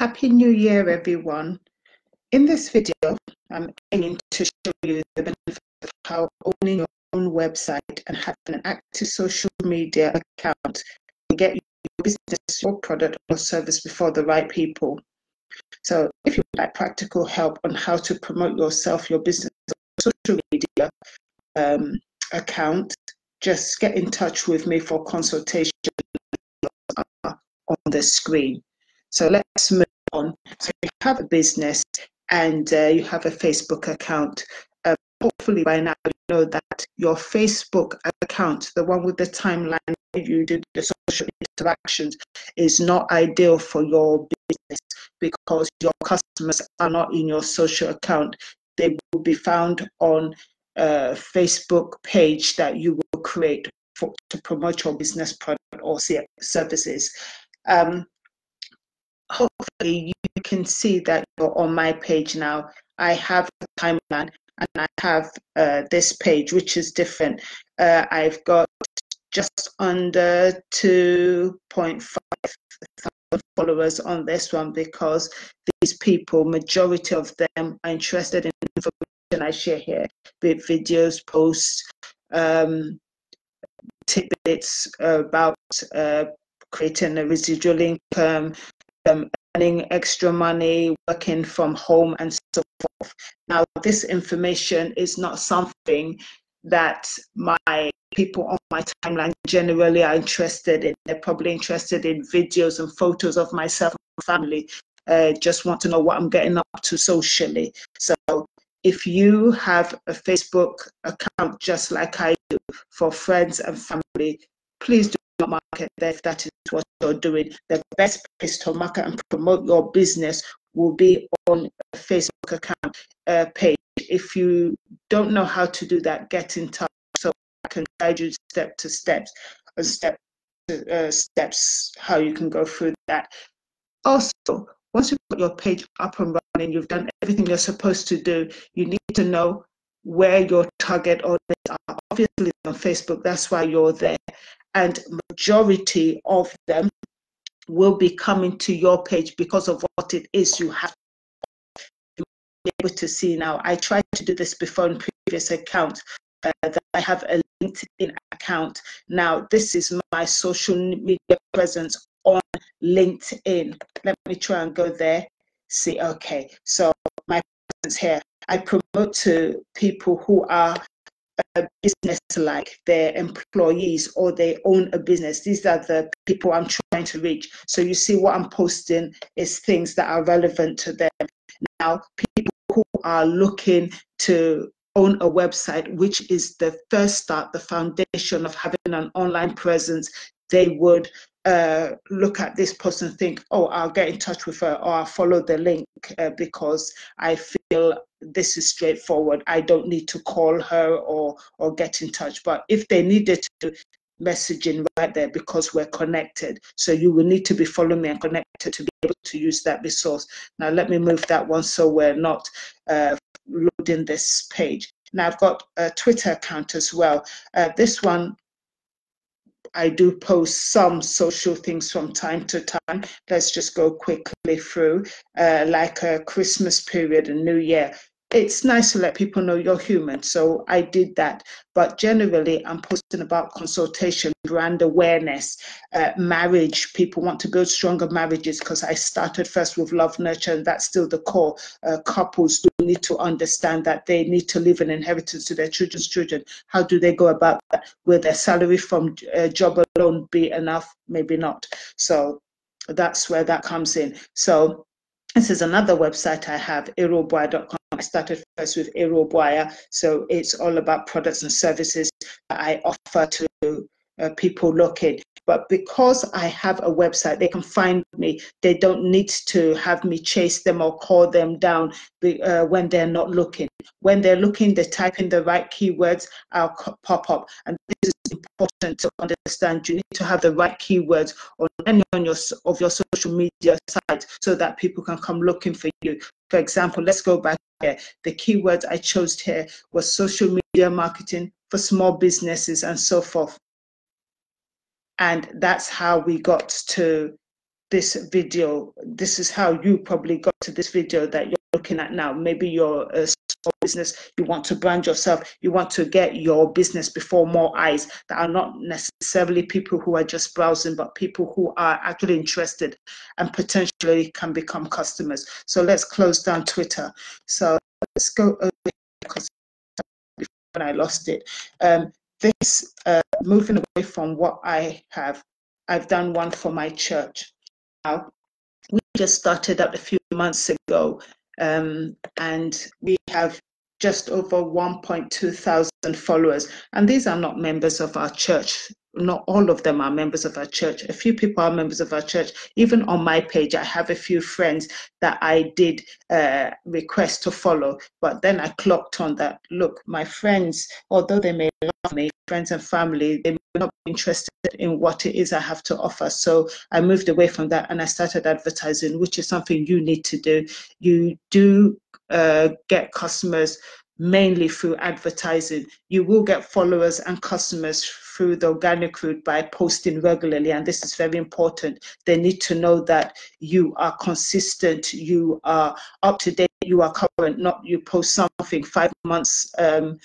Happy New Year, everyone. In this video, I'm aiming to show you the benefit of how owning your own website and having an active social media account can get your business, your product or service before the right people. So if you would like practical help on how to promote yourself, your business, social media um, account, just get in touch with me for consultation on the screen. So let's move on. So you have a business and uh, you have a Facebook account. Uh, hopefully by now you know that your Facebook account, the one with the timeline you do the social interactions, is not ideal for your business because your customers are not in your social account. They will be found on a Facebook page that you will create for, to promote your business product or services. Um, hopefully you can see that you're on my page now. I have a timeline and I have uh, this page, which is different. Uh, I've got just under 2.5 followers on this one because these people, majority of them are interested in information I share here, be it videos, posts, um, tidbits about uh, creating a residual income, um, earning extra money, working from home, and so forth. Now, this information is not something that my people on my timeline generally are interested in. They're probably interested in videos and photos of myself and family. Uh, just want to know what I'm getting up to socially. So if you have a Facebook account just like I do for friends and family, please do market there if that is what you're doing. The best place to market and promote your business will be on a Facebook account uh, page. If you don't know how to do that, get in touch so I can guide you step to steps and step to, uh, steps how you can go through that. Also, once you've got your page up and running, you've done everything you're supposed to do, you need to know where your target audience are. Obviously on Facebook, that's why you're there and majority of them will be coming to your page because of what it is you have able to see now. I tried to do this before in previous accounts. Uh, that I have a LinkedIn account. Now, this is my social media presence on LinkedIn. Let me try and go there. See, okay. So my presence here. I promote to people who are a business like their employees or they own a business. These are the people I'm trying to reach. So you see what I'm posting is things that are relevant to them. Now, people who are looking to own a website, which is the first start, the foundation of having an online presence, they would uh, look at this person and think, oh, I'll get in touch with her or I'll follow the link uh, because I feel this is straightforward. I don't need to call her or or get in touch. But if they needed to messaging right there because we're connected. So you will need to be following me and connected to be able to use that resource. Now let me move that one so we're not uh, loading this page. Now I've got a Twitter account as well. Uh, this one I do post some social things from time to time. Let's just go quickly through, uh, like a Christmas period and New Year it's nice to let people know you're human. So I did that. But generally, I'm posting about consultation, brand awareness, uh, marriage. People want to build stronger marriages because I started first with love, nurture, and that's still the core. Uh, couples do need to understand that they need to leave an inheritance to their children's children. How do they go about that? Will their salary from a uh, job alone be enough? Maybe not. So that's where that comes in. So this is another website I have, erobuaya.com. I started first with Erobuaya, so it's all about products and services I offer to uh, people looking. But because I have a website, they can find me. They don't need to have me chase them or call them down uh, when they're not looking. When they're looking, they type in the right keywords, I'll pop up. And this is important to understand. You need to have the right keywords on any on your, of your social media site so that people can come looking for you. For example, let's go back here. The keywords I chose here was social media marketing for small businesses and so forth and that's how we got to this video. This is how you probably got to this video that you're looking at now. Maybe you're a small business, you want to brand yourself, you want to get your business before more eyes that are not necessarily people who are just browsing, but people who are actually interested and potentially can become customers. So let's close down Twitter. So let's go over because when I lost it. Um, this uh, moving away from what I have, I've done one for my church. Now, we just started up a few months ago, um, and we have just over 1.2 thousand followers. And these are not members of our church not all of them are members of our church. A few people are members of our church. Even on my page, I have a few friends that I did uh, request to follow. But then I clocked on that. Look, my friends, although they may love me, friends and family, they not interested in what it is I have to offer. So I moved away from that and I started advertising, which is something you need to do. You do uh, get customers mainly through advertising. You will get followers and customers through the organic route by posting regularly, and this is very important. They need to know that you are consistent, you are up to date, you are current, not you post something five months um,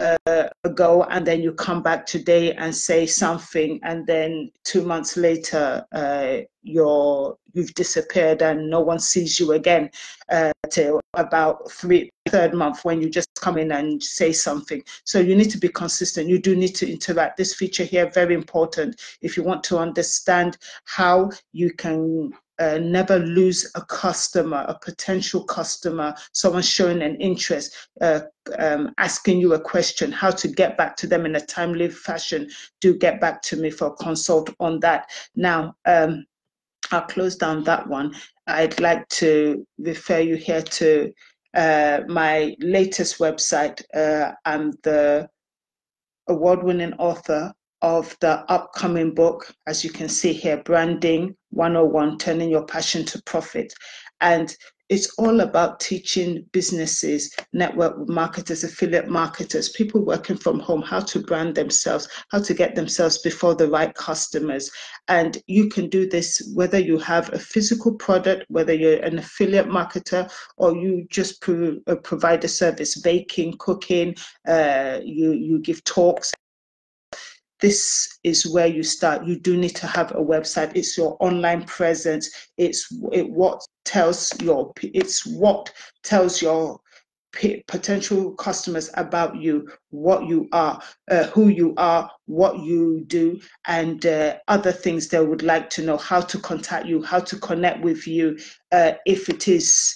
uh, ago and then you come back today and say something and then two months later uh, you're you've disappeared and no one sees you again uh, till about three third month when you just come in and say something. So you need to be consistent. You do need to interact. This feature here very important. If you want to understand how you can uh, never lose a customer, a potential customer, someone showing an interest, uh, um, asking you a question, how to get back to them in a timely fashion, do get back to me for a consult on that. Now, um, I'll close down that one. I'd like to refer you here to uh, my latest website. Uh, I'm the award winning author of the upcoming book, as you can see here, Branding 101 Turning Your Passion to Profit. And it's all about teaching businesses, network marketers, affiliate marketers, people working from home, how to brand themselves, how to get themselves before the right customers. And you can do this whether you have a physical product, whether you're an affiliate marketer, or you just pro- uh, provide a service, baking, cooking, uh, you, you give talks, this is where you start. You do need to have a website. It's your online presence. It's it, what tells your it's what tells your potential customers about you, what you are, uh, who you are, what you do, and uh, other things they would like to know, how to contact you, how to connect with you, uh, if it is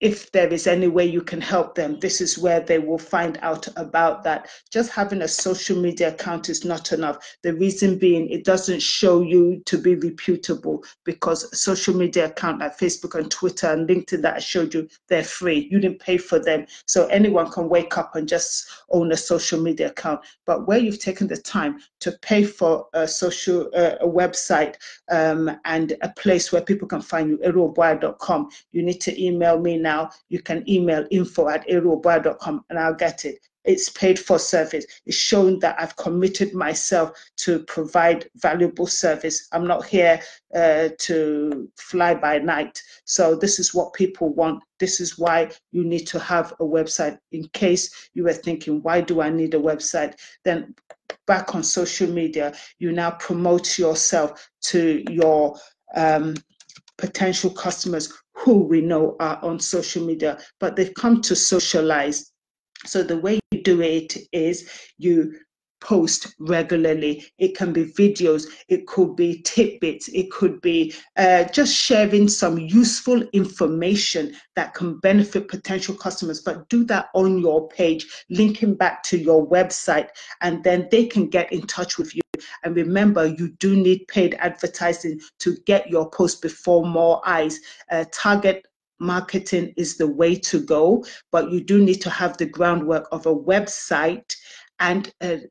if there is any way you can help them, this is where they will find out about that. Just having a social media account is not enough. The reason being, it doesn't show you to be reputable because social media account like Facebook and Twitter and LinkedIn that I showed you, they're free. You didn't pay for them. So anyone can wake up and just own a social media account. But where you've taken the time to pay for a social uh, a website um, and a place where people can find you, eruoboah.com, you need to email me now now, you can email info at eruoboah.com and I'll get it. It's paid for service. It's shown that I've committed myself to provide valuable service. I'm not here uh, to fly by night. So this is what people want. This is why you need to have a website. In case you were thinking, why do I need a website? Then back on social media, you now promote yourself to your um, potential customers who we know are on social media, but they've come to socialize. So the way you do it is you post regularly. It can be videos, it could be tidbits, it could be uh, just sharing some useful information that can benefit potential customers. But do that on your page, linking back to your website, and then they can get in touch with you. And remember, you do need paid advertising to get your post before more eyes. Uh, target marketing is the way to go, but you do need to have the groundwork of a website and an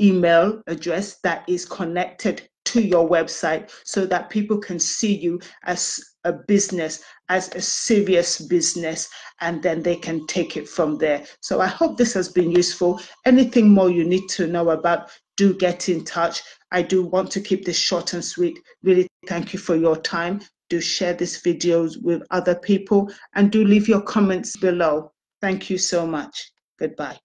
email address that is connected to your website so that people can see you as a business, as a serious business, and then they can take it from there. So I hope this has been useful. Anything more you need to know about, do get in touch. I do want to keep this short and sweet. Really thank you for your time. Do share these videos with other people and do leave your comments below. Thank you so much. Goodbye.